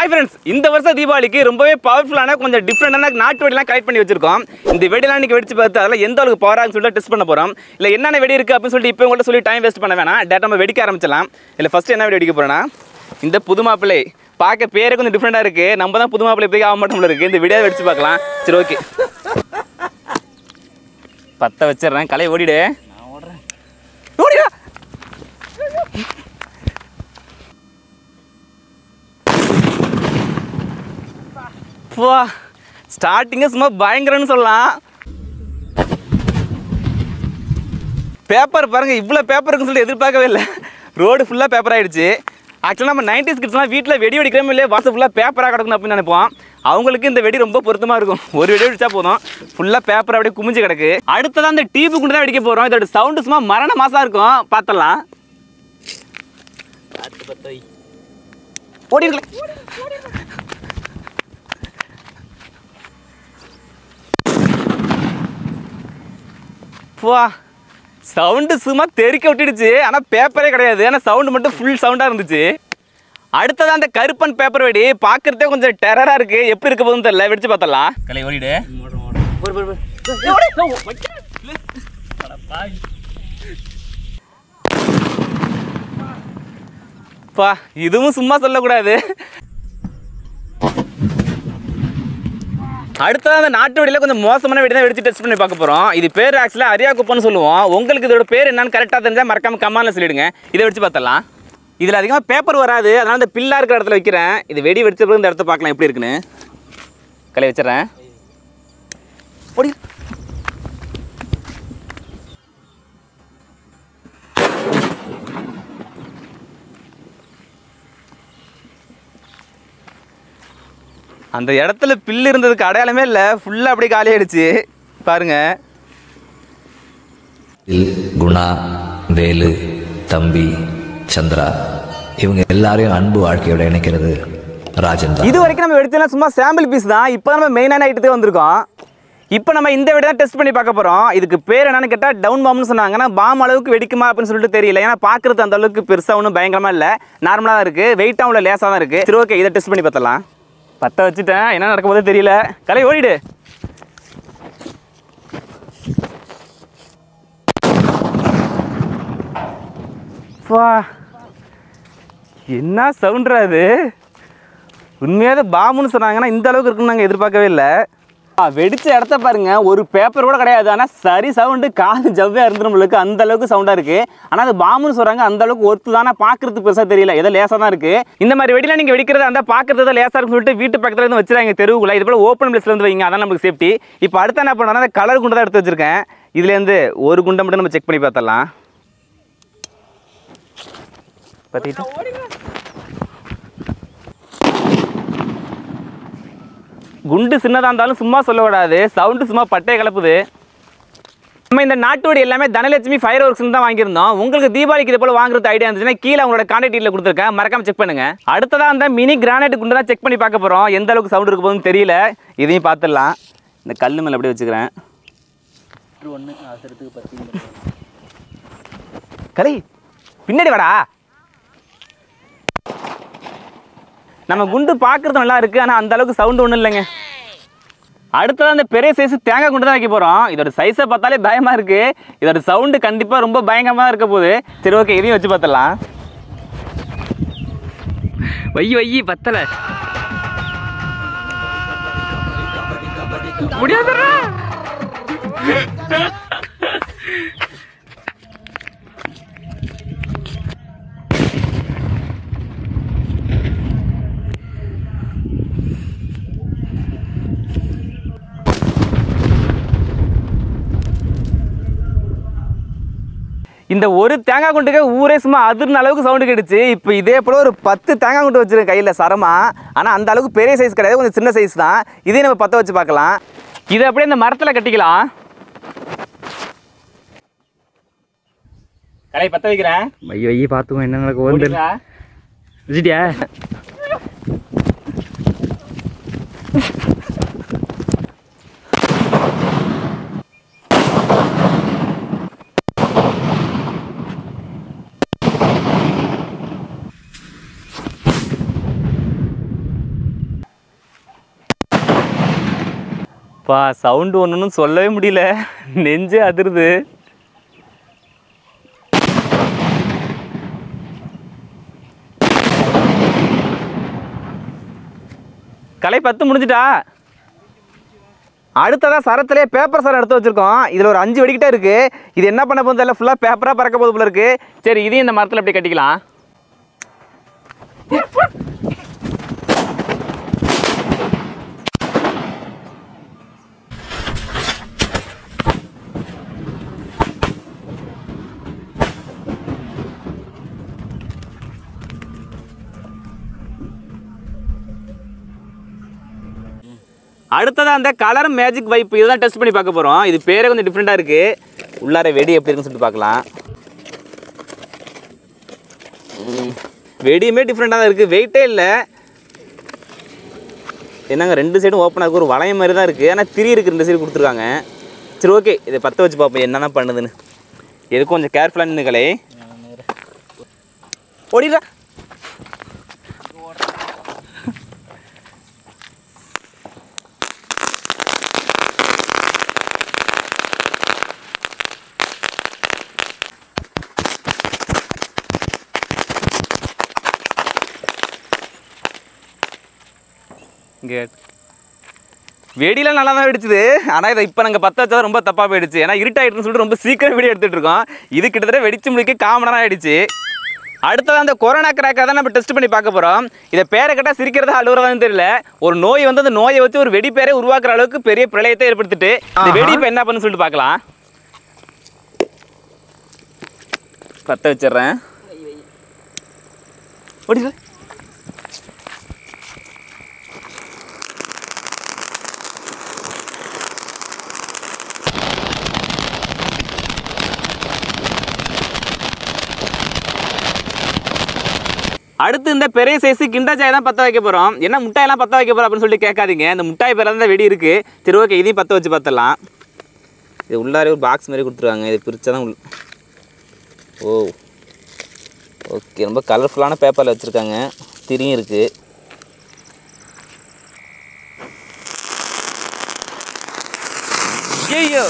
Hi friends இந்த வருஷம் தீபாவளிக்கு ரொம்பவே பவர்ஃபுல்லான கொஞ்சம் டிஃப்ரெண்டான நாட்டு வெடிலாம் கலெக்ட் பண்ணி வச்சிருக்கோம். இந்த வெடிலாம் இன்னைக்கு வெடிச்சு பார்த்து அதில் எந்த அளவுக்கு பவராக சொல்லிட்டு டெஸ்ட் பண்ண போகிறோம் இல்லை என்னென்ன வெடி இருக்குது அப்படின்னு சொல்லிட்டு இப்போ உங்கள்ட்ட சொல்லி டைம் வேஸ்ட் பண்ண வேணாம். டேரக்ட் நம்ம வெடிக்க ஆரம்பிச்சலாம் இல்லை ஃபஸ்ட்டு என்ன வெடி வெடிக்க போகிறோன்னா இந்த புது மாப்பிள்ளை பார்க்க பேரே கொஞ்சம் டிஃப்ரெண்டாக இருக்குது நம்ம தான் புது மாப்பிள்ளை ஆக மாட்டோம்ல இருக்குது இந்த வீடியோ வெடிச்சு பார்க்கலாம். சரி ஓகே பத்த வச்சிடுறேன். கலை ஓடிடு. ஓடிடா. வா ஸ்டார்டிங்கே சும்மா பயங்கரன்னு சொல்லலாம். பேப்பர் பாருங்க இவ்வளோ பேப்பர் இருக்குன்னு சொல்லிட்டு எதிர்பார்க்கவே இல்லை. ரோடு ஃபுல்லாக பேப்பர் ஆயிடுச்சு. ஆக்சுவலாக நம்ம நைன்டிஸ் கிட்ஸ்லாம் வீட்டில் வெடி வெடிக்கிறோமே இல்லையே வாசல் ஃபுல்லாக பேப்பராக கிடக்கணும் அப்படின்னு நினைப்போம். அவங்களுக்கு இந்த வெடி ரொம்ப பொருத்தமாக இருக்கும். ஒரு வெடி வெடிச்சா போதும். ஃபுல்லாக பேப்பர் அப்படியே குமிஞ்சு கிடக்கு. அடுத்ததான் அந்த டியூபு குண்டு தான் வெடிக்க போகிறோம் இதோட சவுண்டு சும்மா மரண மாசா இருக்கும். பார்த்தலாம் ஓடிங்களே வா சவுண்டு சும்மா தெறிக்க விட்டுடுச்சு. ஆனால் பேப்பரே கிடையாது. ஆனால் சவுண்டு மட்டும் ஃபுல் சவுண்டாக இருந்துச்சு. அடுத்தது அந்த கருப்பன் பேப்பர் வெடி பார்க்கறதே கொஞ்சம் டெரராக இருக்கு. எப்படி இருக்க போகுதுன்னு தெரியல. வெடிச்சு பார்த்தலாம் கலை ஓடிடு. இதுவும் சும்மா சொல்லக்கூடாது. அடுத்ததான் அந்த நாட்டு வெடியில் கொஞ்சம் மோசமான வெடி தான் வெடிச்சு டெஸ்ட் பண்ணி பார்க்க போகிறோம் இது பேர் ஆக்சுவலாக அரியா குப்பன்னு சொல்லுவோம். உங்களுக்கு இதோட பேர் என்னன்னு கரெக்டாக தெரிஞ்சால் மறக்காம கம்மால சொல்லிடுங்க. இதை வெடிச்சு பார்த்தலாம் இதில் அதிகமாக பேப்பர் வராது. அதனால் இந்த பில்லா இருக்கிற இடத்துல வைக்கிறேன். இது வெடி வெடிச்ச பிறகு இந்த இடத்த பார்க்கலாம் எப்படி இருக்குன்னு. கலை வச்சிடுறேன். அந்த இடத்துல பில்லு இருந்ததுக்கு அடையாளமே இல்லை. ஃபுல்லாக அப்படியே காலி ஆயிடுச்சு பாருங்க குணா வேலு தம்பி சந்திரா இவங்க எல்லாரையும் அன்பு வாழ்க்கையோட இணைக்கிறது ராஜன் இது வரைக்கும் நம்ம வெடிச்சலாம் சும்மா சாம்பிள் பீஸ் தான். இப்போ நம்ம மெயினான ஐட்டத்துக்கு வந்திருக்கோம். இப்போ நம்ம இந்த வெடி தான் டெஸ்ட் பண்ணி பார்க்க போகிறோம் இதுக்கு பேர் என்னன்னு கேட்டால் டவுன் பாம்னு சொன்னாங்க. ஆனால் பாம் அளவுக்கு வெடிக்குமா அப்படின்னு சொல்லிட்டு தெரியல. ஏன்னா பார்க்குறது அந்த அளவுக்கு பெருசாக ஒன்றும் பயங்கரமாக இல்லை. நார்மலாக தான் இருக்குது வெயிட்டாக உள்ள லேசாக தான் இருக்குது சரி ஓகே இதை டெஸ்ட் பண்ணி பார்த்தலாம் பற்ற வச்சுட்டேன். என்ன நடக்க போதே தெரியல. கலை ஓடிடு. வா. என்ன சவுண்ட்ரா அது? உண்மையாவது பாம்புன்னு சொன்னாங்கன்னா இந்த அளவுக்கு இருக்குன்னு நாங்கள் எதிர்பார்க்கவே இல்லை. வெடிச்ச இடத்த பாருங்க. ஒரு பேப்பர் கூட கிடையாது. ஆனால் சரி சவுண்டு காது ஜவ்வே இருந்துருமளுக்கு அந்த அளவுக்கு சவுண்டாக இருக்குது ஆனால் அது பாம்புன்னு சொல்கிறாங்க அந்த அளவுக்கு ஒர்த்து தானே பார்க்கறதுக்கு பெருசாக தெரியல. ஏதோ லேசாக தான் இருக்குது இந்த மாதிரி வெடிலாம் நீங்கள் வெடிக்கிறத அந்த பார்க்கறது லேசாக இருக்குன்னு சொல்லிட்டு வீட்டு பக்கத்தில் இருந்து வச்சிருக்காங்க தெருவுக்குள்ள. இது போல் ஓப்பன் பிளேஸ்ல இருந்து வைங்க. அதான் நமக்கு சேஃப்டி இப்போ அடுத்து என்ன பண்ணோம்னா அந்த கலர் குண்டு தான் எடுத்து வச்சிருக்கேன். இதுலேருந்து ஒரு குண்டை மட்டும் நம்ம செக் பண்ணி பார்த்தலாம் பார்த்துக்கிட்டு குண்டு சின்னதாக இருந்தாலும் சும்மா சொல்லக்கூடாது சவுண்டு சும்மா பட்டையை கிளப்புது நம்ம இந்த நாட்டோடி எல்லாமே தனலட்சுமி ஃபயர் ஒர்க்ஸ் தான் வாங்கியிருந்தோம். உங்களுக்கு தீபாவளிக்கு இது போல வாங்குறது ஐடியா இருந்துச்சுன்னா கீழே உங்களோட கான்டாக்ட் டீட்டில் கொடுத்துருக்கேன். மறக்காம செக் பண்ணுங்க. அடுத்ததாக அந்த மினி கிரானைட் குண்டு தான் செக் பண்ணி பார்க்க போகிறோம் எந்த அளவுக்கு சவுண்ட் இருக்க போகுதுன்னு தெரியல. இதையும் பார்த்துடலாம். இந்த கல் மேலே அப்படியே வச்சுக்கிறேன். கலை பின்னாடி வாடா. நம்ம குண்டு பார்க்கறது நல்லா இருக்கு ஆனால் அந்த அளவுக்கு சவுண்டு ஒன்றும் இல்லைங்க. அடுத்தது அந்த பெரிய சைஸ் தேங்காய் குண்டு தான் வைக்க போகிறோம் இதோட சைஸை பார்த்தாலே பயமாக இருக்கு. இதோட சவுண்டு கண்டிப்பாக ரொம்ப பயங்கரமாக தான் இருக்க போகுது. சரி ஓகே இதையும் வச்சு பார்த்துடலாம். வை வை பத்தலை. முடியாதுடா. இந்த ஒரு தேங்காய் குண்டுக்கே ஊரே சும்மா அதிர்ன அளவுக்கு சவுண்டு கேட்டுச்சு. இப்போ இதே போல் ஒரு பத்து தேங்காய் குண்டு வச்சிருக்கேன் கையில் சரமா. ஆனால் அந்த அளவுக்கு பெரிய சைஸ் கிடையாது. கொஞ்சம் சின்ன சைஸ் தான். இதையும் நம்ம பற்ற வச்சு பார்க்கலாம். இதை அப்படியே இந்த மரத்தில் கட்டிக்கலாம். கலை பற்ற வைக்கிறேன். ஐயோ ஐயோ பார்த்துக்கோ என்ன நடக்க வந்து ஓடிடா. வச்சுட்டியா அப்பா சவுண்டு ஒன்றுன்னு சொல்லவே முடியல. நெஞ்சே அதிருது. கலை பத்து முடிஞ்சிட்டா? அடுத்ததான் சரத்துலேயே பேப்பர் சரம் எடுத்து வச்சிருக்கோம். இதில் ஒரு அஞ்சு வெடிக்கிட்டே இருக்கு. இது என்ன பண்ண போகுது தெரியல. ஃபுல்லாக பேப்பராக பறக்க போகுது போல இருக்கு. சரி இதையும் இந்த மரத்தில் அப்படி கட்டிக்கலாம்? அடுத்ததா அந்த கலர் மேஜிக் வைப் இதுதான் டெஸ்ட் பண்ணி பார்க்க போகிறோம் இது பேரே கொஞ்சம் டிஃப்ரெண்ட்டாக இருக்குது உள்ளார வெடி எப்படி இருக்குன்னு சொல்லிட்டு பார்க்கலாம். வெடியுமே டிஃப்ரெண்ட்டாக தான் இருக்குது வெயிட்டே இல்லை. என்னங்க ரெண்டு சைடும் ஓப்பனாக இருக்கு ஒரு வளையம் மாதிரி தான் இருக்குது ஆனால் திரி இருக்குது ரெண்டு சைடு கொடுத்துருக்காங்க. சரி ஓகே இதை பற்ற வச்சு பார்ப்போம். என்னென்ன பண்ணுதுன்னு. எதுக்கும் கொஞ்சம் கேர்ஃபுல்லாக நின்றுங்களே ஓடிடா இங்கே. வெடிலாம் நல்லா தான் வெடிச்சுது. ஆனால் இதை இப்போ நாங்கள் பற்ற வச்சா ரொம்ப தப்பாக போயிடுச்சு. ஏன்னா இருட்டாயிட்டுன்னு சொல்லிட்டு ரொம்ப சீக்கிரம் வெடி எடுத்துகிட்டு இருக்கோம். இது கிட்டத்தட்ட வெடிச்சு முடிக்க காமனாக ஆயிடுச்சு. அடுத்தது அந்த கொரோனா கிராக்கை தான் நம்ம டெஸ்ட் பண்ணி பார்க்க போகிறோம் இதை பேரை கேட்டால் சிரிக்கிறதா அழுகுறதான்னு தெரியல. ஒரு நோய் வந்து அந்த நோயை வச்சு ஒரு வெடி பேரை உருவாக்குற அளவுக்கு பெரிய பிரளயத்தை ஏற்படுத்திட்டு இந்த வெடி இப்போ என்ன பண்ணுன்னு சொல்லிட்டு பார்க்கலாம். பற்ற வச்சிடுறேன். அடுத்து இந்த பெரிய சைஸ் கிண்டா சாய் தான் பற்ற வைக்க போகிறோம் என்ன முட்டாயெல்லாம் பற்ற வைக்க போகிறோம் அப்படின்னு சொல்லி கேட்காதீங்க. இந்த முட்டாய் பேரில் தான் வெடி இருக்குது சரி ஓகே இதையும் பற்ற வச்சு பார்த்துடலாம் இது உள்ளாரே ஒரு பாக்ஸ் மாதிரி கொடுத்துருவாங்க இது பிரித்தா தான் உள் ஓ ஓகே ரொம்ப கலர்ஃபுல்லான பேப்பரில் வச்சுருக்காங்க. திரியும் இருக்குது ஐயோ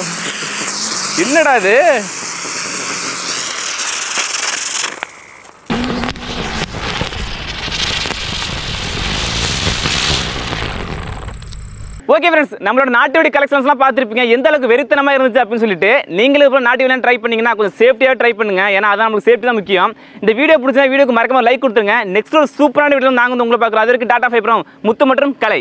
என்னடா இது? ஓகே ஃப்ரெண்ட்ஸ் நம்மளோட நாட்டு வெடி கலெக்ஷன்ஸ்லாம் பார்த்துருப்பீங்க. எந்த அளவுக்கு வெறித்தனமாக இருந்துச்சு அப்படின்னு சொல்லிட்டு நீங்களும் இப்போ நாட்டு வெடிலாம் ட்ரை பண்ணிங்கன்னா கொஞ்சம் சேஃப்டியாக ட்ரை பண்ணுங்க. ஏன்னா அதான் நமக்கு சேஃப்டி தான் முக்கியம். இந்த வீடியோ பிடிச்சா வீடியோக்கு மறக்காம லைக் கொடுத்துருங்க. நெக்ஸ்ட் ஒரு சூப்பரான வீடியோ நாங்கள் வந்து உங்களை பார்க்குறோம். அதற்கு டாட்டா ஃபைப்ரம் முத்து மற்றும் கலை.